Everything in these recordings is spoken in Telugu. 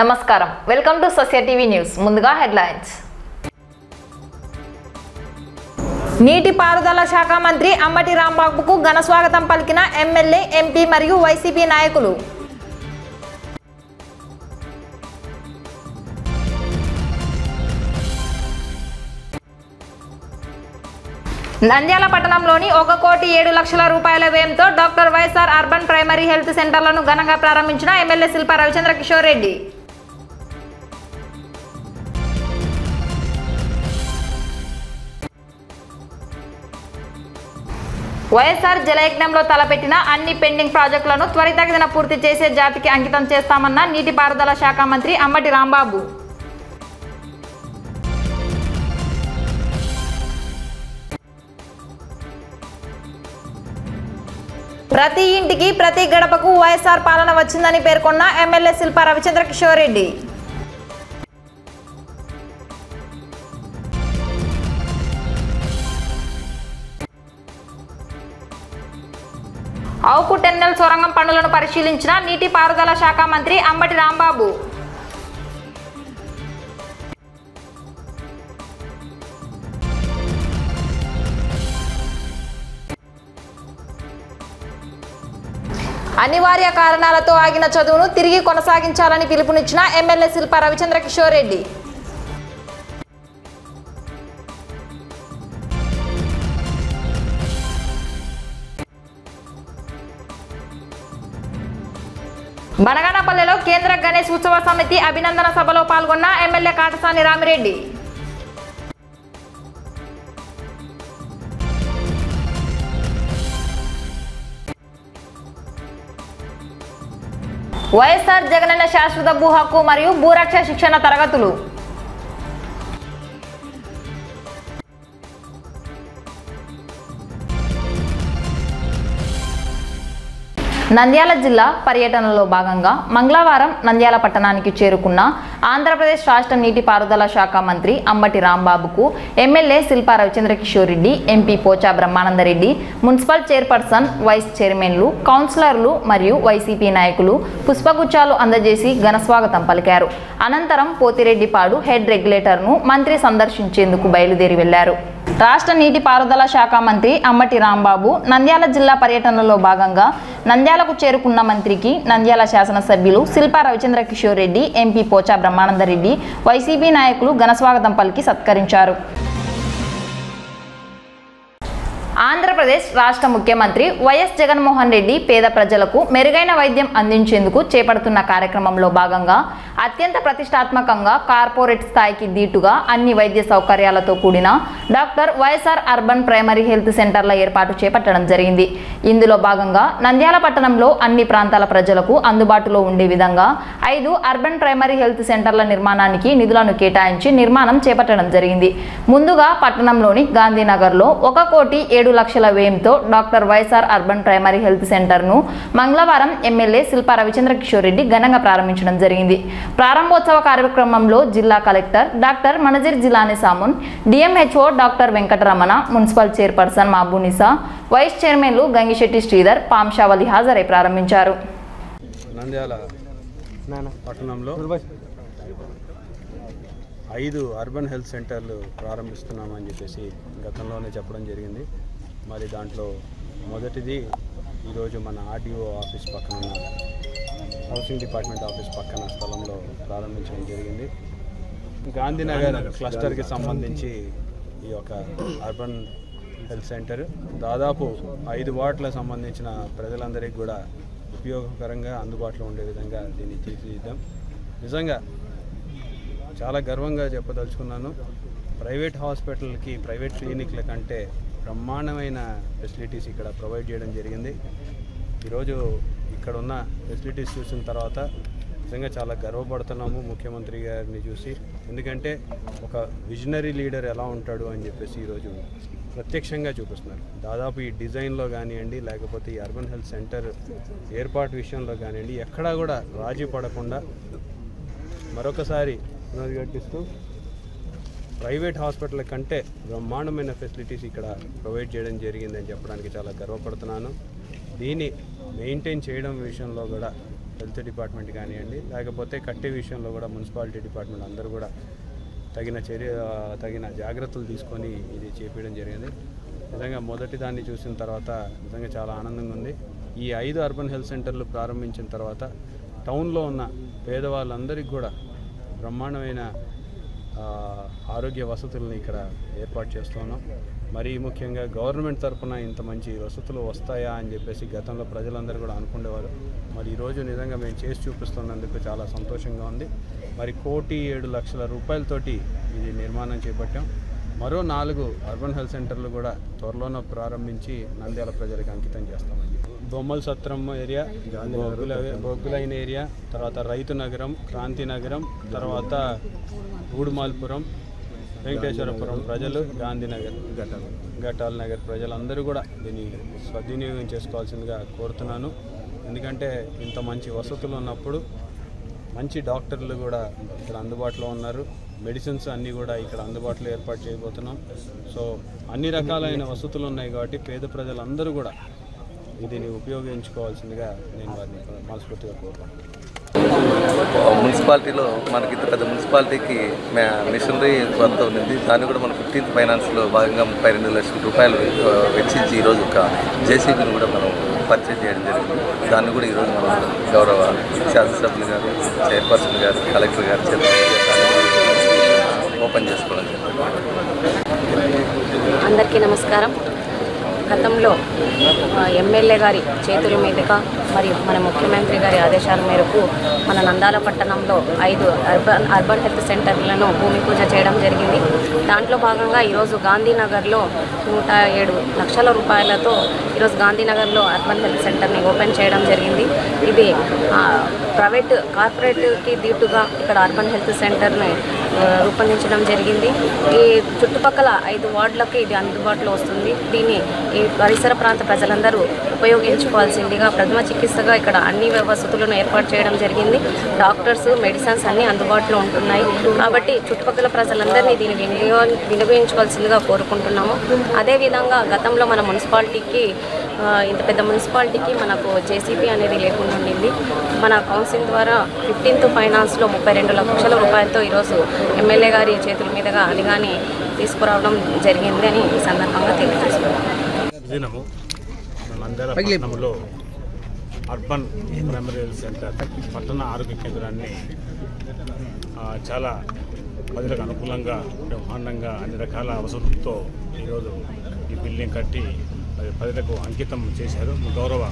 నమస్కారం. Welcome to Sasya TV news. ముందుగా హెడ్లైన్స్. నీటిపారుదల శాఖ మంత్రి అమ్మటి రాంబాబుకు ఘన స్వాగతం పలికిన ఎమ్మెల్యే ఎంపీ మరియు వైసీపీ నాయకులు. నంద్యాల పట్టణంలోని ఒక కోటి ఏడు లక్షల రూపాయల వ్యయంతో doctor YSR urban primary health సెంటర్లను ఘనంగా ప్రారంభించిన ఎమ్మెల్యే శిల్పా రవిచంద్ర కిషోర్ రెడ్డి. వైఎస్ఆర్ జలయజ్ఞంలో తలపెట్టిన అన్ని పెండింగ్ ప్రాజెక్టులను త్వరితగతిన పూర్తి చేసే జాతికి అంకితం చేస్తామన్న నీటిపారుదల శాఖ మంత్రి అమ్మటి రాంబాబు. ప్రతి ఇంటికి ప్రతి గడపకు వైఎస్ఆర్ పాలన వచ్చిందని పేర్కొన్న ఎమ్మెల్యే శిల్పా రవిచంద్ర కిషోర్ రెడ్డి. సొరంగం పనులను పరిశీలించిన నీటిపారుదల శాఖ మంత్రి అంబటి రాంబాబు. అనివార్య కారణాలతో ఆగిన చదువును తిరిగి కొనసాగించాలని పిలుపునిచ్చిన ఎమ్మెల్యే శిల్ప రవిచంద్ర కిషోర్ రెడ్డి. బనగానపల్లెలో కేంద్ర గణేష్ ఉత్సవ సమితి అభినందన సభలో పాల్గొన్న ఎమ్మెల్యే కాటసాని రామిరెడ్డి. వైఎస్ఆర్ జగనన్న శాశ్వత భూ హక్కు మరియు భూరక్ష శిక్షణ తరగతులు. నంద్యాల జిల్లా పర్యటనలో భాగంగా మంగళవారం నంద్యాల పట్టణానికి చేరుకున్న ఆంధ్రప్రదేశ్ రాష్ట్ర నీటిపారుదల శాఖ మంత్రి Ambati రాంబాబుకు MLA Shilpa Ravichandra Kishore Reddy MP Pocha Brahmananda Reddy municipal chairperson vice చైర్మన్లు కౌన్సిలర్లు మరియు వైసీపీ నాయకులు పుష్పగుచ్చాలు అందజేసి ఘనస్వాగతం పలికారు. అనంతరం పోతిరెడ్డిపాడు హెడ్ రెగ్యులేటర్ను మంత్రి సందర్శించేందుకు బయలుదేరి వెళ్ళారు. రాష్ట్ర నీటిపారుదల శాఖ మంత్రి అమ్మటి రాంబాబు నంద్యాల జిల్లా పర్యటనలో భాగంగా నంద్యాలకు చేరుకున్న మంత్రికి నంద్యాల శాసనసభ్యులు శిల్పా రవిచంద్ర కిషోర్ రెడ్డి ఎంపీ పోచా బ్రహ్మానందరెడ్డి వైసీపీ నాయకులు ఘనస్వాగతం పలికి సత్కరించారు. ఆంధ్రప్రదేశ్ రాష్ట్ర ముఖ్యమంత్రి వైఎస్ జగన్మోహన్ రెడ్డి పేద ప్రజలకు మెరుగైన వైద్యం అందించేందుకు చేపడుతున్న కార్యక్రమంలో భాగంగా అత్యంత ప్రతిష్టాత్మకంగా కార్పొరేట్ స్థాయికి దీటుగా అన్ని వైద్య సౌకర్యాలతో కూడిన doctor YSR urban primary health సెంటర్ల ఏర్పాటు చేపట్టడం జరిగింది. ఇందులో భాగంగా నంద్యాల పట్టణంలో అన్ని ప్రాంతాల ప్రజలకు అందుబాటులో ఉండే విధంగా ఐదు అర్బన్ ప్రైమరీ హెల్త్ సెంటర్ల నిర్మాణానికి నిధులను కేటాయించి నిర్మాణం చేపట్టడం జరిగింది. ముందుగా పట్టణంలోని గాంధీనగర్లో ఒక కోటి ఏడు లక్షల వ్యయంతో doctor YSR urban primary health సెంటర్ను మంగళవారం ఎమ్మెల్యే శిల్పా రవిచంద్ర కిషోర్ రెడ్డి ఘనంగా ప్రారంభించడం జరిగింది. ప్రారంభోత్సవ కార్యక్రమంలో జిల్లా collector doctor Manazir Jeelani Samoon DMHO doctor Venkataramana municipal chairperson Mabunisa vice చైర్మన్లు గంగిశెట్టి శ్రీధర్ పాంశావలి హాజరై ప్రారంభించారు. నంద్యాల పట్టణంలో ఐదు అర్బన్ హెల్త్ సెంటర్లు ప్రారంభిస్తున్నామని చెప్పేసి గతంలోనే చెప్పడం జరిగింది. మరి దాంట్లో మొదటిది ఈరోజు మన ఆర్డీఓ ఆఫీస్ పక్కన ఉన్న హౌసింగ్ డిపార్ట్మెంట్ ఆఫీస్ పక్కన స్థలంలో ప్రారంభించడం జరిగింది. గాంధీనగర్ క్లస్టర్కి సంబంధించి ఈ యొక్క అర్బన్ హెల్త్ సెంటర్ దాదాపు ఐదు వార్డులకు సంబంధించిన ప్రజలందరికీ కూడా ఉపయోగకరంగా అందుబాటులో ఉండే విధంగా దీన్ని తీర్చిదిద్దాం. నిజంగా చాలా గర్వంగా చెప్పదలుచుకున్నాను. ప్రైవేట్ హాస్పిటల్కి ప్రైవేట్ క్లినిక్ల కంటే బ్రహ్మాండమైన ఫెసిలిటీస్ ఇక్కడ ప్రొవైడ్ చేయడం జరిగింది. ఈరోజు ఇక్కడ ఉన్న ఫెసిలిటీస్ చూసిన తర్వాత నిజంగా చాలా గర్వపడుతున్నాము ముఖ్యమంత్రి గారిని చూసి. ఎందుకంటే ఒక విజనరీ లీడర్ ఎలా ఉంటాడు అని చెప్పేసి ఈరోజు ప్రత్యక్షంగా చూపిస్తున్నారు. దాదాపు ఈ డిజైన్లో కానివ్వండి లేకపోతే ఈ అర్బన్ హెల్త్ సెంటర్ ఏర్పాటు విషయంలో కానివ్వండి ఎక్కడా కూడా రాజీ పడకుండా మరొకసారి పునరుద్ఘాటిస్తూ ప్రైవేట్ హాస్పిటల్ కంటే బ్రహ్మాండమైన ఫెసిలిటీస్ ఇక్కడ ప్రొవైడ్ చేయడం జరిగిందని చెప్పడానికి చాలా గర్వపడుతున్నాను. దీన్ని మెయింటైన్ చేయడం విషయంలో కూడా హెల్త్ డిపార్ట్మెంట్ కానివ్వండి లేకపోతే కట్టే విషయంలో కూడా మున్సిపాలిటీ డిపార్ట్మెంట్ అందరూ కూడా తగిన చర్య తగిన జాగ్రత్తలు తీసుకొని ఇది చేపించడం జరిగింది. నిజంగా మొదటి దాన్ని చూసిన తర్వాత నిజంగా చాలా ఆనందంగా ఉంది. ఈ ఐదు అర్బన్ హెల్త్ సెంటర్లు ప్రారంభించిన తర్వాత టౌన్లో ఉన్న పేదవాళ్ళందరికీ కూడా బ్రహ్మాండమైన ఆరోగ్య వసతులను ఇక్కడ ఏర్పాటు చేస్తున్నాం. మరీ ముఖ్యంగా గవర్నమెంట్ తరఫున ఇంత మంచి వసతులు వస్తాయా అని చెప్పేసి గతంలో ప్రజలందరూ కూడా అనుకునేవారు మరి ఈరోజు నిజంగా మేము చేసి చూపిస్తున్నందుకు చాలా సంతోషంగా ఉంది. మరి కోటి ఏడు లక్షల రూపాయలతోటి ఇది నిర్మాణం చేపట్టాం. మరో నాలుగు అర్బన్ హెల్త్ సెంటర్లు కూడా త్వరలోనే ప్రారంభించి నంద్యాల ప్రజలకు అంకితం చేస్తామని బొమ్మల సత్రం ఏరియా బొగ్గుల బొగ్గులైన ఏరియా తర్వాత రైతు నగరం క్రాంతి నగరం తర్వాత ఊడుమాల్పురం వెంకటేశ్వరపురం ప్రజలు గాంధీనగర్ ఘటాల్ ఘటాల్ నగర్ ప్రజలందరూ కూడా దీన్ని సద్వినియోగం చేసుకోవాల్సిందిగా కోరుతున్నాను. ఎందుకంటే ఇంత మంచి వసతులు ఉన్నప్పుడు మంచి డాక్టర్లు కూడా ఇక్కడ అందుబాటులో ఉన్నారు. మెడిసిన్స్ అన్నీ కూడా ఇక్కడ అందుబాటులో ఏర్పాటు చేయబోతున్నాం. సో అన్ని రకాలైన వసతులు ఉన్నాయి కాబట్టి పేద ప్రజలందరూ కూడా దీన్ని ఉపయోగించుకోవాల్సిందిగా నేను వారిని మనస్ఫూర్తిగా కోరుకుంటున్నాను. మున్సిపాలిటీలో మనకి ఇంత పెద్ద మున్సిపాలిటీకి మిషనరీ కొరత ఉంది దాన్ని కూడా మనం ఫిఫ్టీన్త్ ఫైనాన్స్లో భాగంగా ముప్పై రెండు లక్షల రూపాయలు వెచ్చించి ఈరోజు ఒక జేసీబీని కూడా మనం పర్చేజ్ చేయడం జరిగింది. దాన్ని కూడా ఈరోజు మనం గౌరవ శాసనసభ్యులు గారు చైర్పర్సన్ గారు కలెక్టర్ గారు ఓపెన్ చేసుకోవడం జరిగింది. అందరికీ నమస్కారం. గతంలో ఎమ్మెల్యే గారి చేతుల మీదుగా మరియు మన ముఖ్యమంత్రి గారి ఆదేశాల మేరకు మన నందాల పట్టణంలో ఐదు అర్బన్ అర్బన్ హెల్త్ సెంటర్లను భూమి పూజ చేయడం జరిగింది. దాంట్లో భాగంగా ఈరోజు గాంధీనగర్లో నూట ఏడు లక్షల రూపాయలతో ఈరోజు గాంధీనగర్లో అర్బన్ హెల్త్ సెంటర్ని ఓపెన్ చేయడం జరిగింది. ఇది ప్రైవేట్ కార్పొరేట్కి దీటుగా ఇక్కడ అర్బన్ హెల్త్ సెంటర్ని రూపొందించడం జరిగింది. ఈ చుట్టుపక్కల ఐదు వార్డులకు ఇది అందుబాటులో వస్తుంది. దీన్ని ఈ పరిసర ప్రాంత ప్రజలందరూ ఉపయోగించుకోవాల్సిందిగా ప్రథమ చికిత్సగా ఇక్కడ అన్ని వసతులను ఏర్పాటు చేయడం జరిగింది. డాక్టర్స్ మెడిసిన్స్ అన్నీ అందుబాటులో ఉంటున్నాయి. కాబట్టి చుట్టుపక్కల ప్రజలందరినీ దీన్ని వినియోగ వినియోగించుకోవాల్సిందిగా కోరుకుంటున్నాము. అదేవిధంగా గతంలో మన మున్సిపాలిటీకి ఇంత పెద్ద మున్సిపాలిటీకి మనకు జేసీబీ అనేది లేకుండా ఉండింది. మన కౌన్సిల్ ద్వారా ఫిఫ్టీన్త్ ఫైనాన్స్లో ముప్పై రెండు లక్షల రూపాయలతో ఈరోజు ఎమ్మెల్యే గారి చేతుల మీదుగా అదిగాని తీసుకురావడం జరిగింది అని ఈ సందర్భంగా పట్టణంలో అర్బన్ హెల్త్ సెంటర్ పట్టణ ఆరోగ్య కేంద్రాన్ని ఆ, చాలా ప్రజలకు అనుకూలంగా బ్రహ్మాండంగా అన్ని రకాల అవసరంతో ఈరోజు ఈ బిల్డింగ్ కట్టి ప్రజలకు అంకితం చేశారు. గౌరవ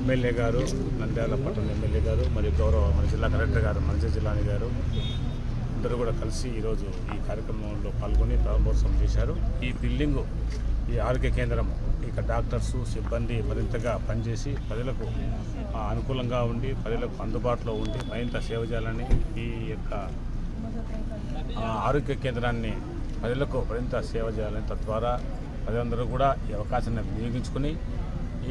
ఎమ్మెల్యే గారు నంద్యాల పట్టణ ఎమ్మెల్యే గారు మరియు గౌరవ మన జిల్లా కలెక్టర్ గారు మంచి జిల్లాని గారు అందరూ కూడా కలిసి ఈరోజు ఈ కార్యక్రమంలో పాల్గొని ప్రారంభోత్సవం చేశారు. ఈ బిల్డింగు ఈ ఆరోగ్య కేంద్రం ఇక డాక్టర్స్ సిబ్బంది మరింతగా పనిచేసి ప్రజలకు అనుకూలంగా ఉండి ప్రజలకు అందుబాటులో ఉండి మరింత సేవ చేయాలని ఈ యొక్క ఆరోగ్య కేంద్రాన్ని ప్రజలకు మరింత సేవ చేయాలని తద్వారా ప్రజలందరూ కూడా ఈ అవకాశాన్ని వినియోగించుకుని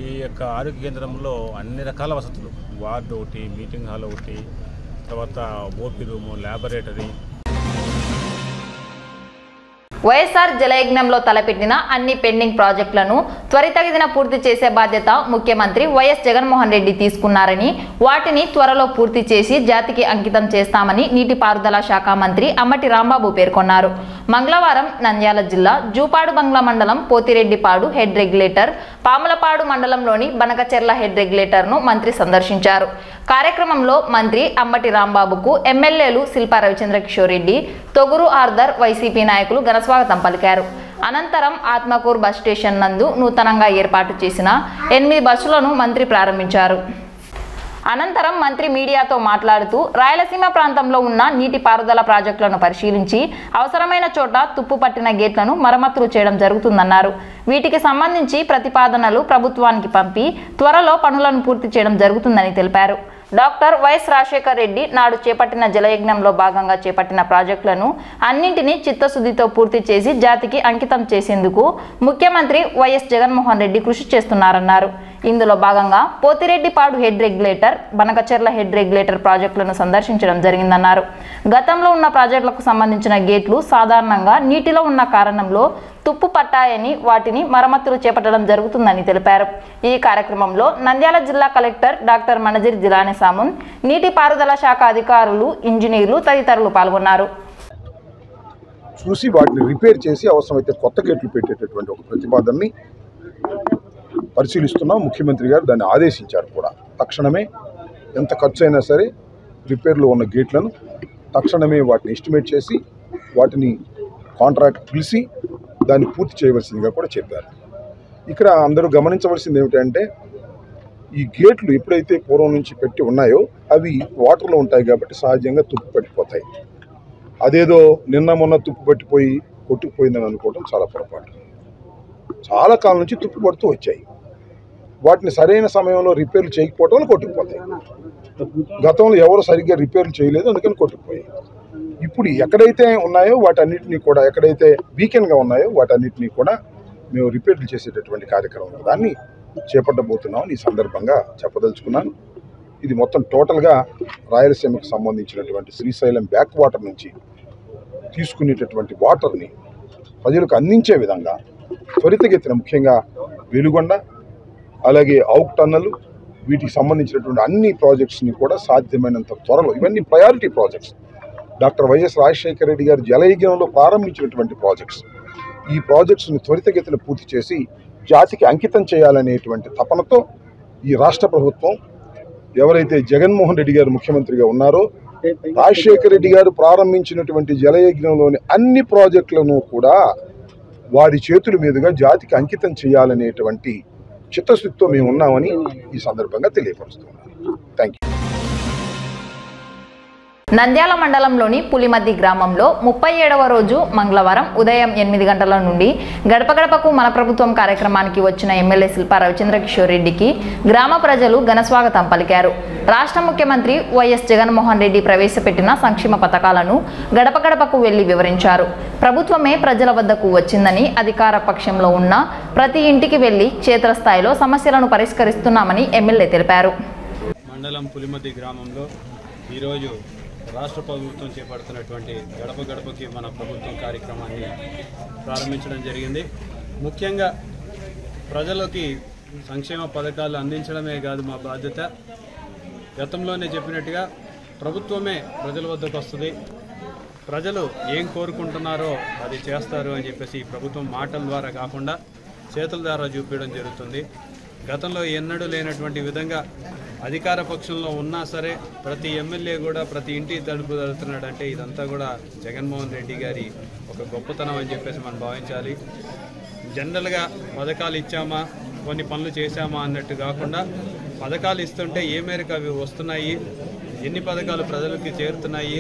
ఈ యొక్క ఆరోగ్య కేంద్రంలో అన్ని రకాల వసతులు వార్డు ఒకటి మీటింగ్ హాల్ ఒకటి తర్వాత ఓపీ రూము ల్యాబొరేటరీ. వైఎస్ఆర్ జలయజ్ఞంలో తలపెట్టిన అన్ని పెండింగ్ ప్రాజెక్టులను త్వరితగతిన పూర్తి చేసే బాధ్యత ముఖ్యమంత్రి వైఎస్ జగన్మోహన్ రెడ్డి తీసుకున్నారని వాటిని త్వరలో పూర్తి చేసి జాతికి అంకితం చేస్తామని నీటిపారుదల శాఖ మంత్రి అమ్మటి రాంబాబు పేర్కొన్నారు. మంగళవారం నంద్యాల జిల్లా జూపాడు బంగ్లా మండలం పోతిరెడ్డిపాడు హెడ్ రెగ్యులేటర్ పాములపాడు మండలంలోని బనకచెర్ల హెడ్ రెగ్యులేటర్ను మంత్రి సందర్శించారు. కార్యక్రమంలో మంత్రి అమ్మటి రాంబాబుకు ఎమ్మెల్యేలు శిల్పా రవిచంద్ర కిషోర్ రెడ్డి తొగురు ఆర్దర్ వైసీపీ నాయకులు ఘనస్వాగతం పలికారు. అనంతరం ఆత్మకూరు బస్ స్టేషన్ నందు నూతనంగా ఏర్పాటు చేసిన ఎనిమిది బస్సులను మంత్రి ప్రారంభించారు. అనంతరం మంత్రి మీడియాతో మాట్లాడుతూ రాయలసీమ ప్రాంతంలో ఉన్న నీటిపారుదల ప్రాజెక్టులను పరిశీలించి అవసరమైన చోట తుప్పు పట్టిన గేట్లను మరమ్మతులు చేయడం జరుగుతుందన్నారు. వీటికి సంబంధించి ప్రతిపాదనలు ప్రభుత్వానికి పంపి త్వరలో పనులను పూర్తి చేయడం జరుగుతుందని తెలిపారు. డాక్టర్ వైఎస్ రాజశేఖర్ రెడ్డి నాడు చేపట్టిన జలయజ్ఞంలో భాగంగా చేపట్టిన ప్రాజెక్టులను అన్నింటినీ చిత్తశుద్ధితో పూర్తి చేసి జాతికి అంకితం చేసేందుకు ముఖ్యమంత్రి వైఎస్ జగన్మోహన్ రెడ్డి కృషి చేస్తున్నారన్నారు. ఇందులో భాగంగా Pothireddypadu head regulator Banakacherla head regulator ప్రాజెక్టులను సందర్శించడం జరిగిందన్నారు. గతంలో ఉన్న ప్రాజెక్టులకు సంబంధించిన గేట్లు సాధారణంగా నీటిలో ఉన్న కారణంలో తుప్పు పట్టాయని వాటిని మరమ్మతులు చేపట్టడం జరుగుతుందని తెలిపారు. ఈ కార్యక్రమంలో నంద్యాల జిల్లా కలెక్టర్ డాక్టర్ మనజిర్ జిలాని సామున్ నీటిపారుదల శాఖ అధికారులు ఇంజనీర్లు తదితరులు పాల్గొన్నారు. చూసి వాటిని రిపేర్ చేసి అవసరమైతే కొత్త గేట్లు పెట్టేటటువంటి ఒక ప్రతిపాదనని పరిశీలిస్తున్నాం. ముఖ్యమంత్రి గారు దాన్ని ఆదేశించారు కూడా. తక్షణమే ఎంత ఖర్చు అయినా సరే రిపేర్లో ఉన్న గేట్లను తక్షణమే వాటిని ఎస్టిమేట్ చేసి వాటిని కాంట్రాక్ట్ పిలిచి దాన్ని పూర్తి చేయవలసిందిగా కూడా చెప్పారు. ఇక్కడ అందరూ గమనించవలసింది ఏమిటంటే ఈ గేట్లు ఎప్పుడైతే పూర్వం నుంచి పెట్టి ఉన్నాయో అవి వాటర్లో ఉంటాయి కాబట్టి సహజంగా తుప్పు పట్టిపోతాయి. అదేదో నిన్న మొన్న తుప్పు పట్టిపోయి కొట్టుకుపోయిందని అనుకోవడం చాలా పొరపాటు. చాలా కాలం నుంచి తుప్పు పడుతూ వచ్చాయి. వాటిని సరైన సమయంలో రిపేర్లు చేయకపోవటం వల్ల కొట్టుకుపోతాయి. గతంలో ఎవరు సరిగ్గా రిపేర్లు చేయలేదు అందుకని కొట్టుకుపోయాయి. ఇప్పుడు ఎక్కడైతే ఉన్నాయో వాటన్నిటిని కూడా ఎక్కడైతే వీకెండ్గా ఉన్నాయో వాటన్నిటిని కూడా మేము రిపేర్లు చేసేటటువంటి కార్యక్రమం దాన్ని చేపట్టబోతున్నామని ఈ సందర్భంగా చెప్పదలుచుకున్నాను. ఇది మొత్తం టోటల్గా రాయలసీమకు సంబంధించినటువంటి శ్రీశైలం బ్యాక్ వాటర్ నుంచి తీసుకునేటటువంటి వాటర్ని ప్రజలకు అందించే విధంగా త్వరితగతిన ముఖ్యంగా వెలుగొండ అలాగే ఔక్ టన్నలు వీటికి సంబంధించినటువంటి అన్ని ప్రాజెక్ట్స్ని కూడా సాధ్యమైనంత త్వరలో ఇవన్నీ priority projects doctor YS Rajasekhara Reddy గారు జలయజ్ఞంలో ప్రారంభించినటువంటి ప్రాజెక్ట్స్ ఈ ప్రాజెక్ట్స్ని త్వరితగతిన పూర్తి చేసి జాతికి అంకితం చేయాలనేటువంటి తపనతో ఈ రాష్ట్ర ప్రభుత్వం ఎవరైతే జగన్మోహన్ రెడ్డి గారు ముఖ్యమంత్రిగా ఉన్నారో రాజశేఖర రెడ్డి గారు ప్రారంభించినటువంటి జలయజ్ఞంలోని అన్ని ప్రాజెక్టులను కూడా వారి చేతుల మీదుగా జాతికి అంకితం చేయాలనేటువంటి చిత్తశుద్ధితో మేము ఉన్నామని ఈ సందర్భంగా తెలియపరుస్తున్నాను. థ్యాంక్ యూ నంద్యాల మండలంలోని పులిమద్ది గ్రామంలో ముప్పై ఏడవ రోజు మంగళవారం ఉదయం ఎనిమిది గంటల నుండి గడప గడపకు మన ప్రభుత్వం కార్యక్రమానికి వచ్చిన ఎమ్మెల్యే శిల్పా రవిచంద్ర కిషోర్ రెడ్డికి గ్రామ ప్రజలు ఘనస్వాగతం పలికారు. రాష్ట్ర ముఖ్యమంత్రి వైఎస్ జగన్మోహన్ రెడ్డి ప్రవేశపెట్టిన సంక్షేమ పథకాలను గడప గడపకు వెళ్ళి వివరించారు. ప్రభుత్వమే ప్రజల వద్దకు వచ్చిందని అధికార పక్షంలో ఉన్న ప్రతి ఇంటికి వెళ్ళి క్షేత్రస్థాయిలో సమస్యలను పరిష్కరిస్తున్నామని ఎమ్మెల్యే తెలిపారు. మండలం పులిమద్ది గ్రామంలో ఈరోజు రాష్ట్ర ప్రభుత్వం చేపడుతున్నటువంటి గడప గడపకి మన ప్రభుత్వం కార్యక్రమాన్ని ప్రారంభించడం జరిగింది. ముఖ్యంగా ప్రజలకి సంక్షేమ పథకాలు అందించడమే కాదు మా బాధ్యత. గతంలోనే చెప్పినట్టుగా ప్రభుత్వమే ప్రజల వద్దకు వస్తుంది. ప్రజలు ఏం కోరుకుంటున్నారో అది చేస్తారు అని చెప్పేసి ప్రభుత్వం మాటల ద్వారా కాకుండా చేతుల ద్వారా చూపించడం జరుగుతుంది. గతంలో ఎన్నడూ లేనటువంటి విధంగా అధికార పక్షంలో ఉన్నా సరే ప్రతి ఎమ్మెల్యే కూడా ప్రతి ఇంటి తలుపు తడుతున్నాడు అంటే ఇదంతా కూడా జగన్మోహన్ రెడ్డి గారి ఒక గొప్పతనం అని చెప్పేసి మనం భావించాలి. జనరల్గా పథకాలు ఇచ్చామా కొన్ని పనులు చేశామా అన్నట్టు కాకుండా పథకాలు ఇస్తుంటే ఏ మేరకు అవి వస్తున్నాయి ఎన్ని పథకాలు ప్రజలకి చేరుతున్నాయి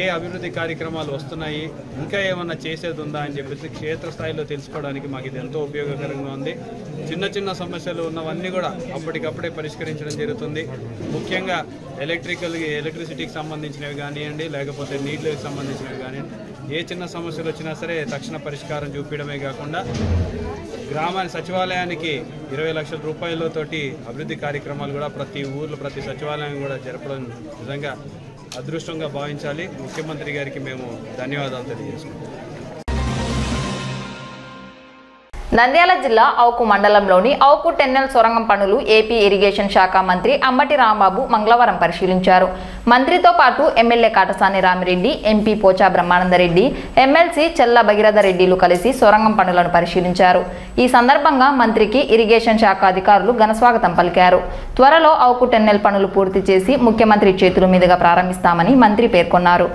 ఏ అభివృద్ధి కార్యక్రమాలు వస్తున్నాయి ఇంకా ఏమన్నా చేసేది ఉందా అని చెప్పేసి క్షేత్రస్థాయిలో తెలుసుకోవడానికి మాకు ఇది ఎంతో ఉపయోగకరంగా ఉంది. చిన్న చిన్న సమస్యలు ఉన్నవన్నీ కూడా అప్పటికప్పుడే పరిష్కరించడం జరుగుతుంది. ముఖ్యంగా ఎలక్ట్రికల్ ఎలక్ట్రిసిటీకి సంబంధించినవి కానివ్వండి లేకపోతే నీళ్ళకి సంబంధించినవి కానివ్వండి. ఏ చిన్న సమస్యలు వచ్చినా సరే తక్షణ పరిష్కారం చూపించడమే కాకుండా గ్రామాన్ని సచివాలయానికి ఇరవై లక్షల రూపాయలతోటి అభివృద్ధి కార్యక్రమాలు కూడా ప్రతి ఊర్లో ప్రతి సచివాలయం కూడా జరపడం నిజంగా అదృష్టంగా భావించాలి. ముఖ్యమంత్రి గారికి మేము ధన్యవాదాలు తెలియజేసుకుంటాం నంద్యాల జిల్లా అవుకు మండలంలోని అవుకు టెన్నెల్ సొరంగం పనులు ఏపీ ఇరిగేషన్ శాఖ మంత్రి అమ్మటి రాంబాబు మంగళవారం పరిశీలించారు. మంత్రితో పాటు MLA Katasani Rami Reddy MP Pocha Brahmananda Reddy MLC Chella Bhagiratha రెడ్డిలు కలిసి సొరంగం పనులను పరిశీలించారు. ఈ సందర్భంగా మంత్రికి ఇరిగేషన్ శాఖ అధికారులు ఘనస్వాగతం పలికారు. త్వరలో అవుకు టెన్నెల్ పనులు పూర్తి చేసి ముఖ్యమంత్రి చేతుల మీదుగా ప్రారంభిస్తామని మంత్రి పేర్కొన్నారు.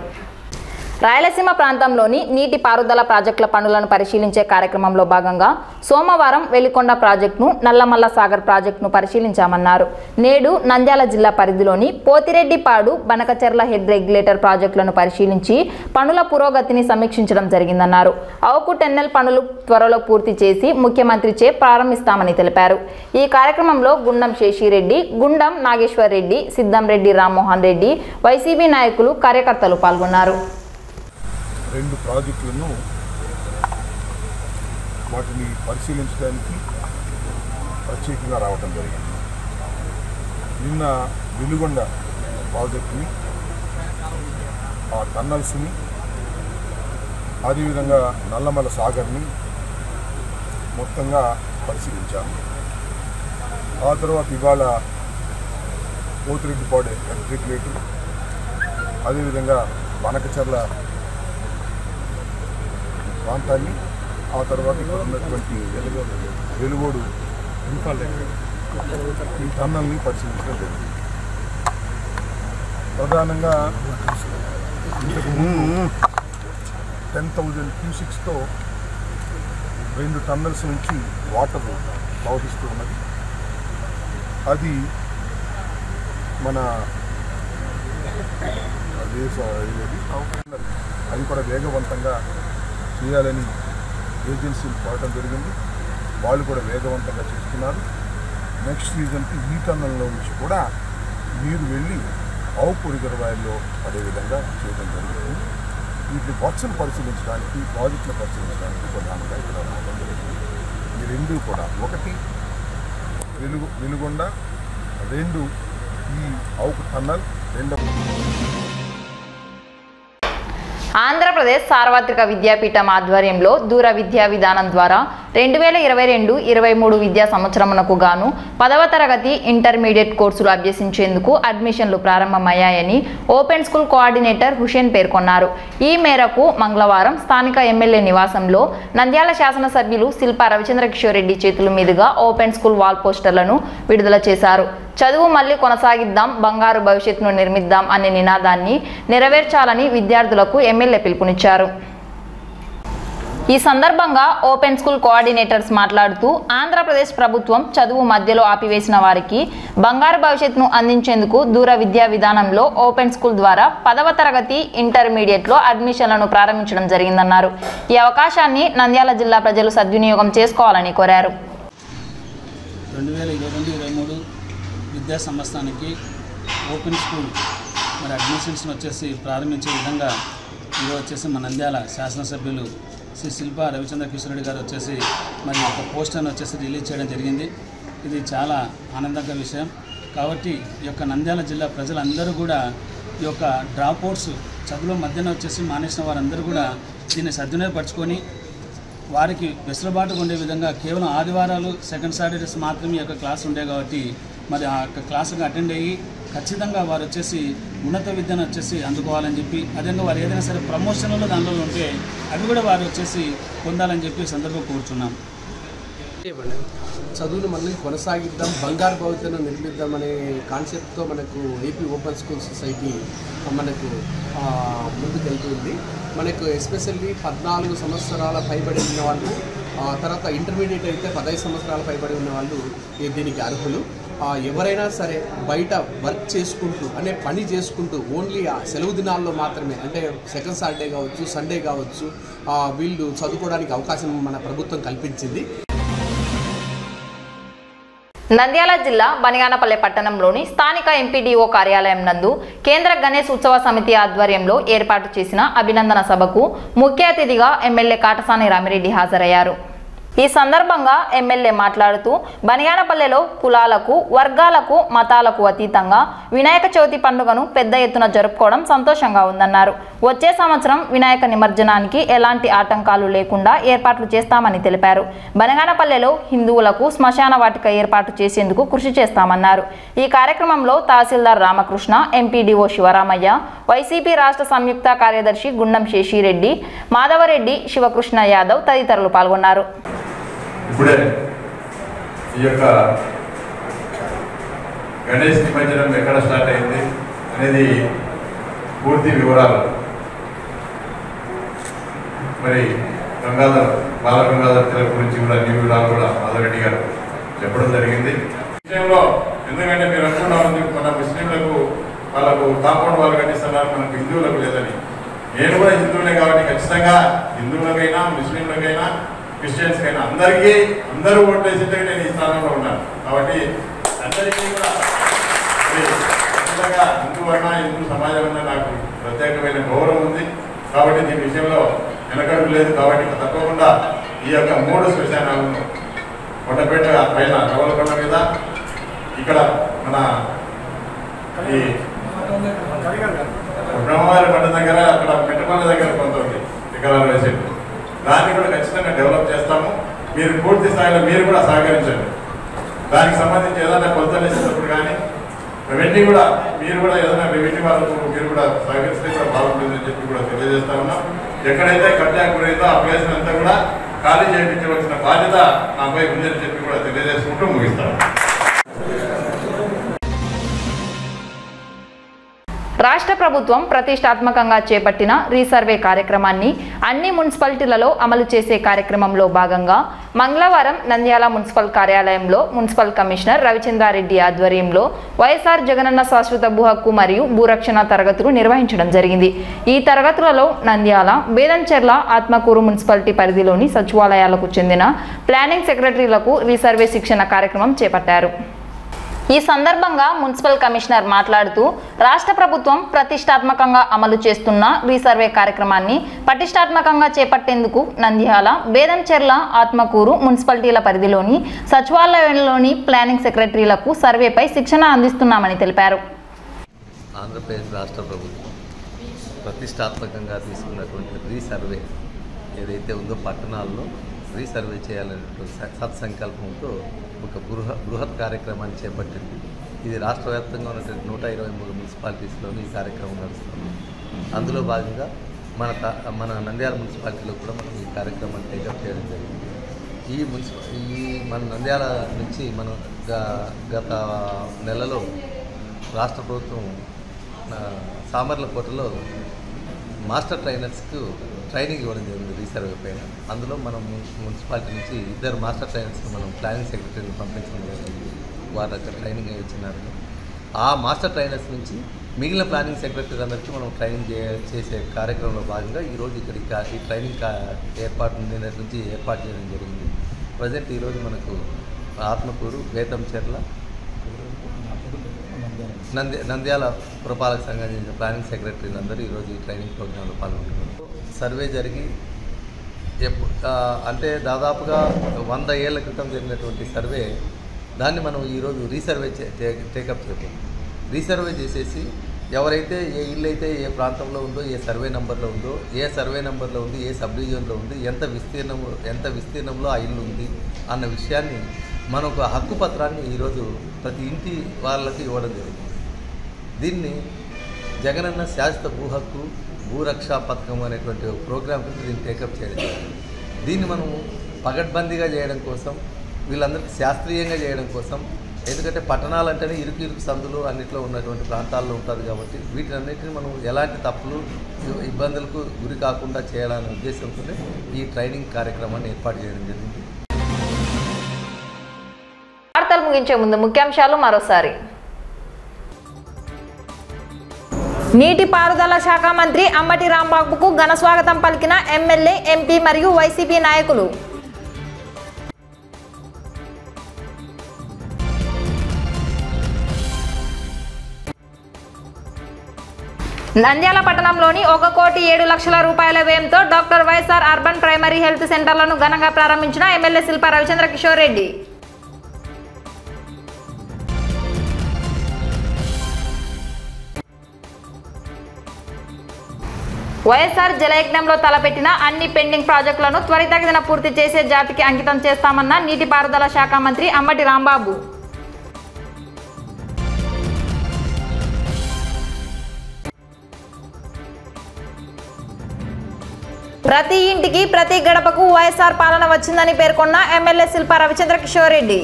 రాయలసీమ ప్రాంతంలోని నీటి పారుదల ప్రాజెక్టుల పనులను పరిశీలించే కార్యక్రమంలో భాగంగా సోమవారం వెలికొండ ప్రాజెక్టును నల్లమల్ల సాగర్ ప్రాజెక్టును పరిశీలించామన్నారు. నేడు నంద్యాల జిల్లా పరిధిలోని పోతిరెడ్డిపాడు బనకచెర్ల హెడ్ రెగ్యులేటర్ ప్రాజెక్టులను పరిశీలించి పనుల పురోగతిని సమీక్షించడం జరిగిందన్నారు. అవుకు టెన్నెల్ పనులు త్వరలో పూర్తి చేసి ముఖ్యమంత్రిచే ప్రారంభిస్తామని తెలిపారు. ఈ కార్యక్రమంలో గుండం శేషిరెడ్డి గుండం నాగేశ్వర్ రెడ్డి సిద్ధం రెడ్డి రామ్మోహన్ రెడ్డి వైసీపీ నాయకులు కార్యకర్తలు పాల్గొన్నారు. రెండు ప్రాజెక్టులను వాటిని పరిశీలించడానికి ప్రత్యేకంగా రావటం జరిగింది. నిన్న వెలుగొండ ప్రాజెక్టుని ఆ టన్నల్స్ని అదేవిధంగా నల్లమల సాగర్ని మొత్తంగా పరిశీలించాము. ఆ తర్వాత ఇవాళ పోతిరెడ్డిపాడు ఎగ్జిక్యులేటివ్ అదేవిధంగా వనకచర్ల ప్రాంతాన్ని ఆ తర్వాత ఇక్కడ ఉన్నటువంటి వెలుగోడు ఈ టన్నల్ని పరిశీలించడం జరిగింది. ప్రధానంగా ఇంతకు ముందు టెన్ థౌజండ్ క్యూసిక్స్తో రెండు టన్నల్స్ నుంచి వాటర్ ప్రవహిస్తూ ఉన్నది. అది మన దేశ అది కూడా వేగవంతంగా చేయాలని ఏజెన్సీలు కోరడం జరిగింది. వాళ్ళు కూడా వేగవంతంగా చేస్తున్నారు. నెక్స్ట్ సీజన్కి ఈ టన్నల్లో నుంచి కూడా నీరు వెళ్ళి అవుపు రిజర్వాయర్లో పడే విధంగా చేయడం జరిగింది. వీటిని వర్క్స్ను పరిశీలించడానికి ప్రాజెక్టును పరిశీలించడానికి ప్రధానంగా ఇక్కడ రావడం జరిగింది. ఈ రెండు కూడా ఒకటి వెలుగు వెలుగొండ రెండు ఈ అవుకు టన్నల్ రెండవ ఆంధ్రప్రదేశ్ సార్వత్రిక విద్యాపీఠం ఆధ్వర్యంలో దూర విద్యా విధానం ద్వారా రెండు వేల ఇరవై రెండు ఇరవై మూడు విద్యా సంవత్సరమునకు గాను పదవ తరగతి ఇంటర్మీడియట్ కోర్సులు అభ్యసించేందుకు అడ్మిషన్లు ప్రారంభమయ్యాయని ఓపెన్ స్కూల్ కోఆర్డినేటర్ హుషేన్ పేర్కొన్నారు. ఈ మేరకు మంగళవారం స్థానిక ఎమ్మెల్యే నివాసంలో నంద్యాల శాసనసభ్యులు శిల్ప రవిచంద్ర కిషోర్ రెడ్డి చేతుల మీదుగా ఓపెన్ స్కూల్ వాల్ పోస్టర్లను విడుదల చేశారు. చదువు మళ్ళీ కొనసాగిద్దాం బంగారు భవిష్యత్తును నిర్మిద్దాం అనే నినాదాన్ని నెరవేర్చాలని విద్యార్థులకు ఎమ్మెల్యే పిలుపునిచ్చారు. ఈ సందర్భంగా ఓపెన్ స్కూల్ కోఆర్డినేటర్స్ మాట్లాడుతూ ఆంధ్రప్రదేశ్ ప్రభుత్వం చదువు మధ్యలో ఆపివేసిన వారికి బంగారు భవిష్యత్తును అందించేందుకు దూర విద్యా విధానంలో ఓపెన్ స్కూల్ ద్వారా పదవ తరగతి ఇంటర్మీడియట్లో అడ్మిషన్లను ప్రారంభించడం జరిగిందన్నారు. ఈ అవకాశాన్ని నంద్యాల జిల్లా ప్రజలు సద్వినియోగం చేసుకోవాలని కోరారు. రెండు వేల ఇరవై రెండు ఇరవై మూడు విద్యా సంవత్సరానికి ఓపెన్ స్కూల్ మరి అడ్మిషన్స్ వచ్చేసి ప్రారంభించే విధంగా ఈరోజు వచ్చేసి మన నంద్యాల శాసనసభ్యులు శ్రీ శిల్ప రవిచంద్ర కిషోర్ రెడ్డి గారు వచ్చేసి మరి ఒక పోస్టర్ని వచ్చేసి రిలీజ్ చేయడం జరిగింది. ఇది చాలా ఆనందకర విషయం. కాబట్టి ఈ యొక్క నంద్యాల జిల్లా ప్రజలందరూ కూడా ఈ యొక్క డ్రాప్అవుట్స్ చదువుల చదువులో మధ్యన వచ్చేసి మానేసిన వారందరూ కూడా దీన్ని సద్వినియోగపరచుకొని వారికి వెసులుబాటు ఉండే విధంగా కేవలం ఆదివారాలు సెకండ్ సాటర్డేస్ మాత్రమే ఈ యొక్క క్లాస్ ఉండే కాబట్టి మరి ఆ యొక్క క్లాసుకు అటెండ్ అయ్యి ఖచ్చితంగా వారు వచ్చేసి ఉన్నత విద్యను వచ్చేసి అందుకోవాలని చెప్పి అదేవిధంగా వారు ఏదైనా సరే ప్రమోషన్లో దానిలో ఉంటే అవి కూడా వారు వచ్చేసి పొందాలని చెప్పి సందర్భం కోరుచున్నాం. చదువును మళ్ళీ కొనసాగిద్దాం బంగారు భవితను నిర్మిద్దాం అనే కాన్సెప్ట్తో మనకు ఏపీ ఓపెన్ స్కూల్ సొసైటీ మనకు ముందుకెళ్తుంది. మనకు ఎస్పెషల్లీ పద్నాలుగు సంవత్సరాల పైబడి ఉన్న వాళ్ళు తర్వాత ఇంటర్మీడియట్ అయితే పదహైదు సంవత్సరాల పైబడి ఉన్న వాళ్ళు దీనికి అర్హులు? ఎవరైనా సరే బయట వర్క్ చేసుకుంటూ అంటే పని చేసుకుంటూ ఓన్లీ ఆ సెలవు దినాల్లో మాత్రమే అంటే సెకండ్ సాటర్డే కావచ్చు సండే కావచ్చు వీళ్ళు చదువుకోవడానికి అవకాశం మన ప్రభుత్వం కల్పించింది. నంద్యాల జిల్లా బనిగానపల్లె పట్టణంలోని స్థానిక ఎంపీడీఓ కార్యాలయం నందు కేంద్ర గణేష్ ఉత్సవ సమితి ఆధ్వర్యంలో ఏర్పాటు చేసిన అభినందన సభకు ముఖ్య అతిథిగా ఎమ్మెల్యే కాటసాని రామిరెడ్డి హాజరయ్యారు. ఈ సందర్భంగా ఎమ్మెల్యే మాట్లాడుతూ బనియానపల్లెలో కులాలకు వర్గాలకు మతాలకు అతీతంగా వినాయక చవితి పండుగను పెద్ద ఎత్తున జరుపుకోవడం సంతోషంగా ఉందన్నారు. వచ్చే సంవత్సరం వినాయక నిమజ్జనానికి ఎలాంటి ఆటంకాలు లేకుండా ఏర్పాట్లు చేస్తామని తెలిపారు. బనగానపల్లెలో హిందువులకు శ్మశాన వాటిక ఏర్పాటు చేసేందుకు కృషి చేస్తామన్నారు. ఈ కార్యక్రమంలో తహసీల్దార్ రామకృష్ణ ఎంపీడీఓ శివరామయ్య వైసీపీ రాష్ట్ర సంయుక్త కార్యదర్శి గుండం శేషిరెడ్డి మాధవరెడ్డి శివకృష్ణ యాదవ్ తదితరులు పాల్గొన్నారు. ఇప్పుడే ఈ యొక్క గణేష్ నిమజ్జనం ఎక్కడ స్టార్ట్ అయింది అనేది పూర్తి వివరాలు. మరి గంగాధర్ బాలగంగాధర్ తిలక్ గురించి కూడా అన్ని వివరాలు కూడా మాధవరెడ్డి గారు చెప్పడం జరిగింది. విషయంలో ఎందుకంటే మీరు అనుకున్నారు మన ముస్లింలకు వాళ్ళకు కాంపౌండ్ వాళ్ళు కట్టిస్తున్నారు మనకు హిందువులకు లేదని. నేను కూడా హిందువులే కాబట్టి ఖచ్చితంగా హిందువులకైనా ముస్లింలకైనా క్రిస్టియన్స్కైనా అందరికీ అందరూ ఓట్లేసింటే నేను ఈ స్థానంలో ఉన్నాను. కాబట్టి అందరికీ కూడా ఖచ్చితంగా హిందూ అన్నా హిందూ సమాజం అన్నా నాకు ప్రత్యేకమైన గౌరవం ఉంది. కాబట్టి దీని విషయంలో వెనకడుగు లేదు. కాబట్టి తప్పకుండా ఈ యొక్క మూడు శ్మశానాలను కొండపేట పైన రవలకొండ మీద ఇక్కడ మన ఈ బ్రహ్మవారి పంట దగ్గర అక్కడ మెట్టపల్లి దగ్గర కొంత ఉంది. వికలాలు వేసేట్టు దాన్ని కూడా ఖచ్చితంగా డెవలప్ చేస్తాము. మీరు పూర్తి స్థాయిలో మీరు కూడా సహకరించండి. దానికి సంబంధించి ఏదైనా కొలతలు వేసేటప్పుడు కానీ అవన్నీ కూడా మీరు కూడా ఏదైనా రెవెన్యూ వాళ్ళకు మీరు కూడా సహకరిస్తే కూడా బాగుంటుందని చెప్పి కూడా తెలియజేస్తా ఉన్నాం. ఎక్కడైతే కబ్జా గురైతే ఆ ప్లేస్ అంతా కూడా ఖాళీ చేయించవలసిన బాధ్యత నాపై ఉందని చెప్పి కూడా తెలియజేసుకుంటూ ముగిస్తాను. రాష్ట్ర ప్రభుత్వం ప్రతిష్టాత్మకంగా చేపట్టిన రీసర్వే కార్యక్రమాన్ని అన్ని మున్సిపాలిటీలలో అమలు చేసే కార్యక్రమంలో భాగంగా మంగళవారం నంద్యాల మున్సిపల్ కార్యాలయంలో మున్సిపల్ కమిషనర్ రవిచంద్రారెడ్డి ఆధ్వర్యంలో వైఎస్ఆర్ జగనన్న శాశ్వత భూ హక్కు మరియు భూరక్షణ తరగతులు నిర్వహించడం జరిగింది. ఈ తరగతులలో నంద్యాల బేదంచెర్ల ఆత్మకూరు మున్సిపాలిటీ పరిధిలోని సచివాలయాలకు చెందిన ప్లానింగ్ సెక్రటరీలకు రీసర్వే శిక్షణ కార్యక్రమం చేపట్టారు. ఈ సందర్భంగా మున్సిపల్ కమిషనర్ మాట్లాడుతూ రాష్ట్ర ప్రభుత్వం ప్రతిష్టాత్మకంగా అమలు చేస్తున్న రీసర్వే కార్యక్రమాన్ని పటిష్టాత్మకంగా చేపట్టేందుకు నంద్యాల బేదంచెర్ల ఆత్మకూరు మున్సిపాలిటీల పరిధిలోని సచివాలయంలోని ప్లానింగ్ సెక్రటరీలకు సర్వేపై శిక్షణ అందిస్తున్నామని తెలిపారు. ఆంధ్రప్రదేశ్ రాష్ట్ర ప్రభుత్వం ప్రతిష్టాత్మకంగా తీసుకున్నటువంటి రీసర్వే ఏదైతే ఉందో పట్టణాల్లో రీసర్వే చేయాలనేటువంటి సత్సంకల్పంతో ఒక బృహ బృహత్ కార్యక్రమాన్ని చేపట్టింది. ఇది రాష్ట్ర వ్యాప్తంగా ఉన్నటువంటి నూట ఇరవై మూడు మున్సిపాలిటీస్లోని ఈ కార్యక్రమం నడుస్తుంది. అందులో భాగంగా మన త- మన నంద్యాల మున్సిపాలిటీలో కూడా మనం ఈ కార్యక్రమాన్ని టేకప్ చేయడం జరిగింది. ఈ మున్సిప ఈ మన నంద్యాల నుంచి మనం గత నెలలో రాష్ట్ర ప్రభుత్వం ఆ, సామర్లకోటలో మాస్టర్ ట్రైనర్స్కు ట్రైనింగ్ ఇవ్వడం జరిగింది రీసర్వే పైన అందులో మనం మున్సిపాలిటీ నుంచి ఇద్దరు మాస్టర్ ట్రైనర్స్కి మనం ప్లానింగ్ సెక్రటరీని పంపించడం జరిగింది. వారి దగ్గర ట్రైనింగ్ ఇచ్చినారు ఆ మాస్టర్ ట్రైనర్స్ నుంచి మిగిలిన ప్లానింగ్ సెక్రటరీ అందరికీ మనం ట్రైనింగ్ చే చేసే కార్యక్రమంలో భాగంగా ఈరోజు ఇక్కడ ఈ ట్రైనింగ్ కా ఏర్పాటు నిన్నటి నుంచి ఏర్పాటు చేయడం జరిగింది. ప్రజెంట్ ఈరోజు మనకు ఆత్మకూరు బేతంచెర్ల నంద్య నంద్యాల పురపాలక సంఘం చెందిన ప్లానింగ్ సెక్రటరీలు అందరూ ఈరోజు ఈ ట్రైనింగ్ ప్రోగ్రాంలో పాల్గొంటున్నారు. సర్వే జరిగి అంటే దాదాపుగా వంద ఏళ్ళ క్రితం జరిగినటువంటి సర్వే దాన్ని మనం ఈరోజు రీసర్వే టేకప్ చేద్దాం. రీసర్వే చేసేసి ఎవరైతే ఏ ఇల్లు అయితే ఏ ప్రాంతంలో ఉందో ఏ సర్వే నెంబర్లో ఉందో ఏ సర్వే నెంబర్లో ఉంది ఏ సబ్ డివిజన్లో ఉంది ఎంత విస్తీర్ణం ఎంత విస్తీర్ణంలో ఆ ఇల్లు ఉంది అన్న విషయాన్ని మనకు ఒక హక్కు పత్రాన్ని ఈరోజు ప్రతి ఇంటి వాళ్ళకి ఇవ్వడం జరిగింది. దీన్ని జగనన్న శాశ్వత భూ హక్కు భూరక్ష పథకం అనేటువంటి ఒక ప్రోగ్రామ్ కింద దీన్ని టేకప్ చేయడం దీన్ని మనము పగడ్బందీగా చేయడం కోసం వీళ్ళందరికీ శాస్త్రీయంగా చేయడం కోసం ఎందుకంటే పట్టణాలు అంటేనే ఇరుకు ఇరుకు సందులు అన్నిట్లో ఉన్నటువంటి ప్రాంతాల్లో ఉంటుంది కాబట్టి వీటినన్నిటిని మనం ఎలాంటి తప్పులు ఇబ్బందులకు గురి కాకుండా చేయాలనే ఉద్దేశంతో ఈ ట్రైనింగ్ కార్యక్రమాన్ని ఏర్పాటు చేయడం జరిగింది. వార్తలు ముగించే ముందు ముఖ్యాంశాలు మరోసారి. నీటిపారుదల శాఖ మంత్రి అంబటి రాంబాబుకు ఘన స్వాగతం పలికిన ఎమ్మెల్యే ఎంపీ మరియు వైసీపీ నాయకులు. నంద్యాల పట్టణంలోని ఒక కోటి ఏడు లక్షల రూపాయల వ్యయంతో doctor YSR urban primary health సెంటర్లను ఘనంగా ప్రారంభించిన ఎమ్మెల్యే శిల్ప రవిచంద్ర కిషోర్ రెడ్డి. వైఎస్ఆర్ జలయజ్ఞంలో తలపెట్టిన అన్ని పెండింగ్ ప్రాజెక్టులను త్వరితగతిన పూర్తి చేసే జాతికి అంకితం చేస్తామన్న నీటిపారుదల శాఖ మంత్రి అమ్మటి రాంబాబు. ప్రతి ఇంటికి ప్రతి గడపకు వైఎస్ఆర్ పాలన వచ్చిందని పేర్కొన్న ఎమ్మెల్యే శిల్ప రవిచంద్ర కిషోర్ రెడ్డి.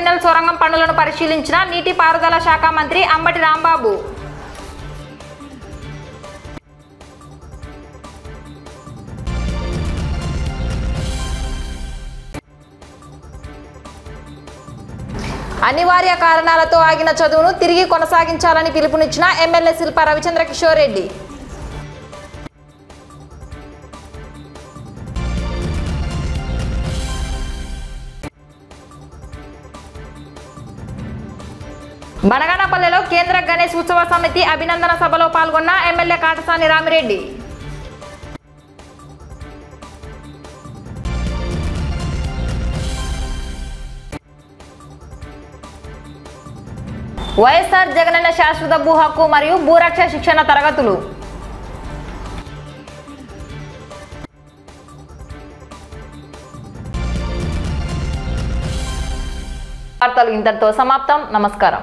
టెర్మినల్ సొరంగం పనులను పరిశీలించిన నీటిపారుదల శాఖ మంత్రి అంబటి రాంబాబు. అనివార్య కారణాలతో ఆగిన చదువును తిరిగి కొనసాగించాలని పిలుపునిచ్చిన ఎమ్మెల్యే శిల్ప రవిచంద్ర కిషోర్ రెడ్డి. బనగానపల్లెలో కేంద్ర గణేష్ ఉత్సవ సమితి అభినందన సభలో పాల్గొన్న ఎమ్మెల్యే కాటసాని రామిరెడ్డి. వైఎస్ఆర్ జగనన్న శాశ్వత భూ హక్కు మరియు భూరక్ష శిక్షణ తరగతులు. వార్తలు ఇంతటితో సమాప్తం. నమస్కారం.